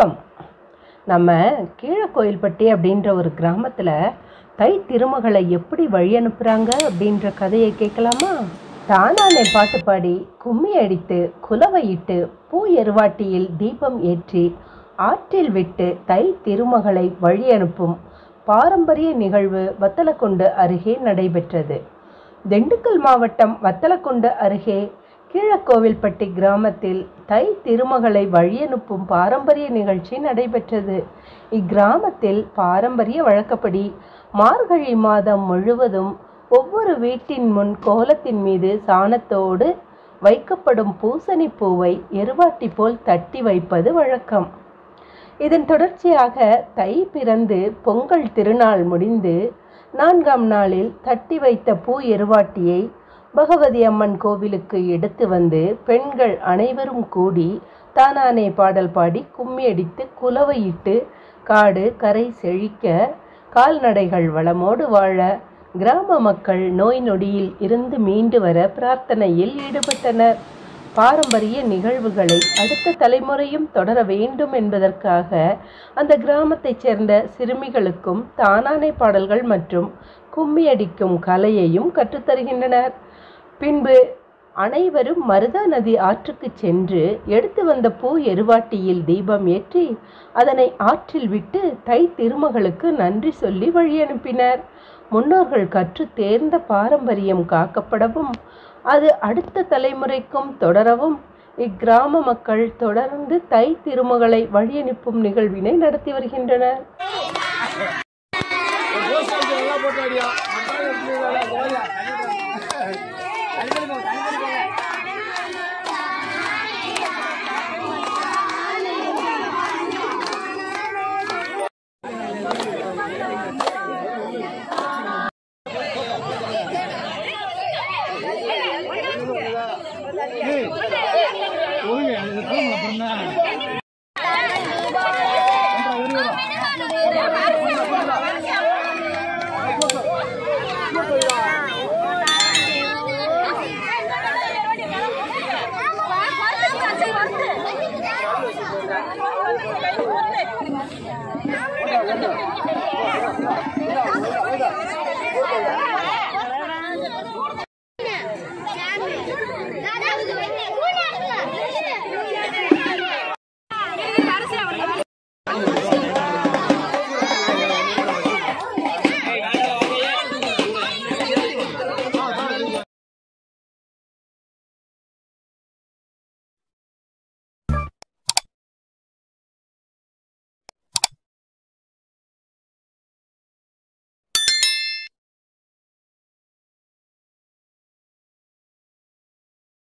வணக்கம். நம்ம கீழக்கோயில்பட்டி அப்படின்ற ஒரு கிராமத்தில் தை திருமகளை எப்படி வழி அனுப்புகிறாங்க அப்படின்ற கதையை கேட்கலாமா? தானானே பாட்டு பாடி கும்மி அடித்து குலவையிட்டு பூ எருவாட்டியில் தீபம் ஏற்றி ஆற்றில் விட்டு தை திருமகளை வழி அனுப்பும் பாரம்பரிய நிகழ்வு வத்தலக்குண்டு அருகே நடைபெற்றது. திண்டுக்கல் மாவட்டம் வத்தலக்குண்டு அருகே கீழக்கோவில்பட்டி கிராமத்தில் தை திருமகளை வழியனுப்பும் பாரம்பரிய நிகழ்ச்சி நடைபெற்றது. இக்கிராமத்தில் பாரம்பரிய வழக்கப்படி மார்கழி மாதம் முழுவதும் ஒவ்வொரு வீட்டின் முன் கோலத்தின் மீது சாணத்தோடு வைக்கப்படும் பூசணி பூவை எருவாட்டி போல் தட்டி வைப்பது வழக்கம். இதன் தொடர்ச்சியாக தை பிறந்து பொங்கல் திருநாள் முடிந்து நான்காம் நாளில் தட்டி வைத்த பூ எருவாட்டியை பகவதி அம்மன் கோவிலுக்கு எடுத்து வந்து பெண்கள் அனைவரும் கூடி தானானே பாடல் பாடி கும்மியடித்து குலவையிட்டு காடு கரை செழிக்க கால்நடைகள் வளமோடு வாழ கிராம மக்கள் நோய் நொடியில் இருந்து மீண்டு வர பிரார்த்தனையில் ஈடுபட்டனர். பாரம்பரிய நிகழ்வுகளை அடுத்த தலைமுறையும் தொடர வேண்டும் என்பதற்காக அந்த கிராமத்தைச் சேர்ந்த சிறுமிகளுக்கும் தானானை பாடல்கள் மற்றும் கும்மி அடிக்கும் கலையையும் கற்றுத்தருகின்றனர். பின்பு அனைவரும் மருதா நதி ஆற்றுக்கு சென்று எடுத்து வந்த பூ எருவாட்டியில் தீபம் ஏற்றி அதனை ஆற்றில் விட்டு தை திருமகளுக்கு நன்றி சொல்லி வழி அனுப்பினர். முன்னோர்கள் கற்று தேர்ந்த பாரம்பரியம் காக்கப்படவும் அது அடுத்த தலைமுறைக்கும் தொடரவும் இக்கிராம மக்கள் தொடர்ந்து தை திருமகளை வழியனுப்பும் நிகழ்வினை நடத்தி வருகின்றனர். ஒழுங்கு அது